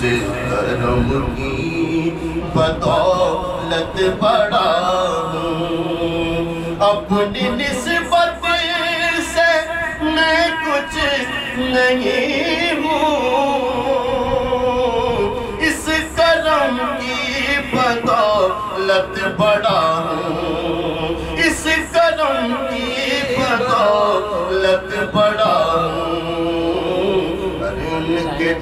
करम की बदौलत बड़ा अपनी निस्बत से मैं कुछ नहीं हूँ। इस करम की बदौलत बड़ा इस करम की बदौलत बड़ा हूँ। उनके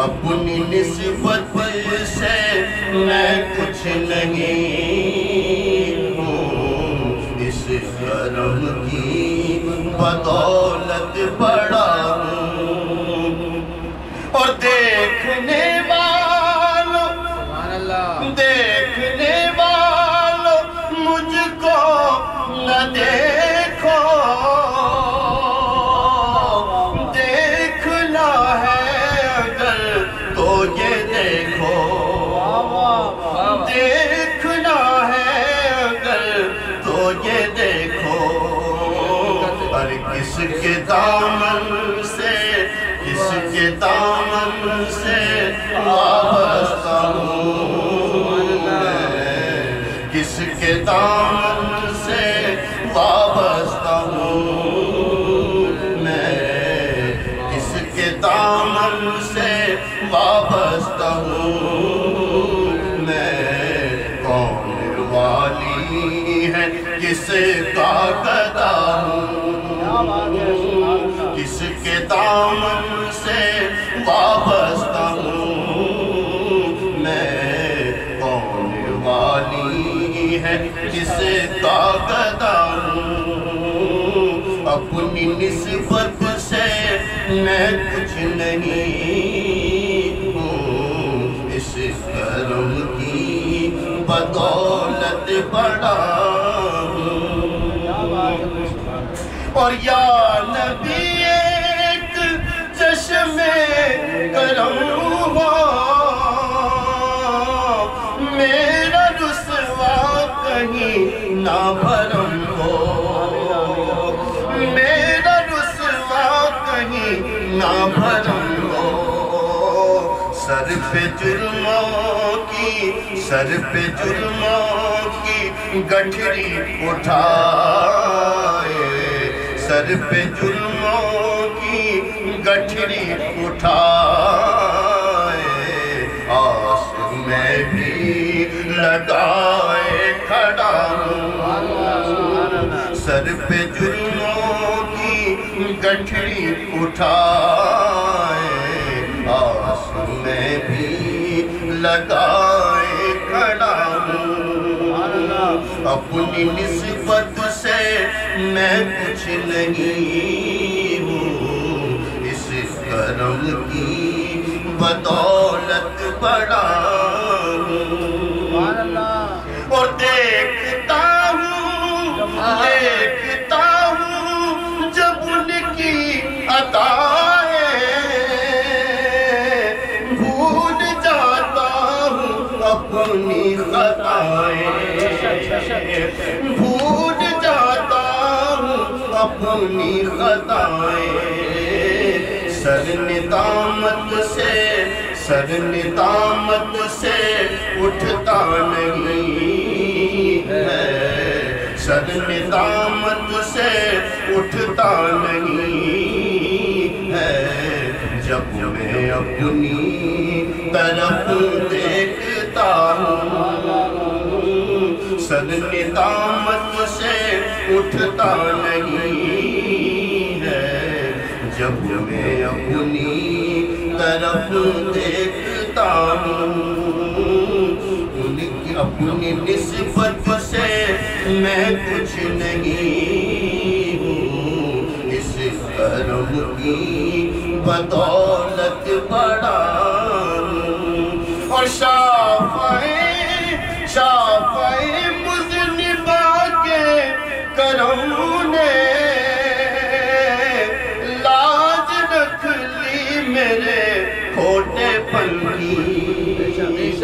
अपनी निस्बत से मैं कुछ नहीं हूँ। इस करम की बदौलत बड़ा हूँ। दामन से, किसके दामन से वाबस्ता हूँ? किसके दामन से वाबस्ता हूँ? मैं किसके दामन से वाबस्ता हूँ? मैं कौन वाली है? किसका गदा हूँ किसके दामन से वाबस्ता हूँ मैं? कौन वाली है किसे हूँ अपनी निस्बत से मैं कुछ नहीं हूँ। इस करम की बदौलत बड़ा और या सर पे जुर्मों की सर पे जुर्मों की गठरी उठाए। सर पे जुर्मों की उठाए, आस में भी लगाए खड़ा सर पे जुर्मों की गठरी उठाए, आस में भी लगाए खड़ा अपनी निस्बत से मैं कुछ नहीं करम की बदौलत बड़ा और देखता हूँ देखता हूँ जब उनकी भूल जाता हूँ अपनी भूल जाता हूँ अपनी खताएँ। सर निदामत से सर निदामत से उठता नहीं है। सर निदामत से उठता नहीं है। जब मैं अपनी तरफ़ देखता हूँ सर निदामत से उठता नहीं मैं अपनी तरफ़ देखता हूँ। अपनी से मैं कुछ नहीं हूँ। इस की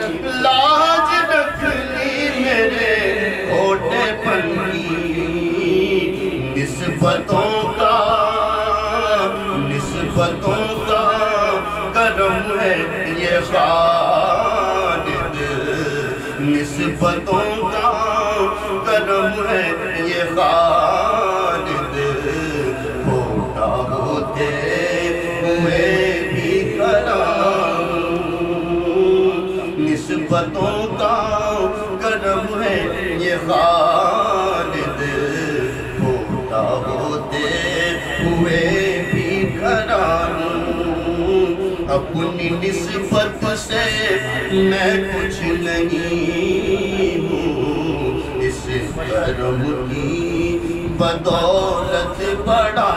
लाज रख मेरे होटे पर निस्बतों का निस्बतों का करम है ये खालिद निस्बतों का करम है ये खालिद होता होते निस्बतों का करम है ये खालिद। होता होते हुए भी अपनी निस्बत से मैं कुछ नहीं हूँ। इस करम की बदौलत बड़ा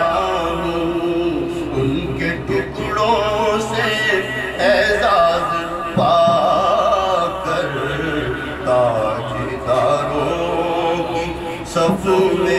पाकर ताजदारों की सफ में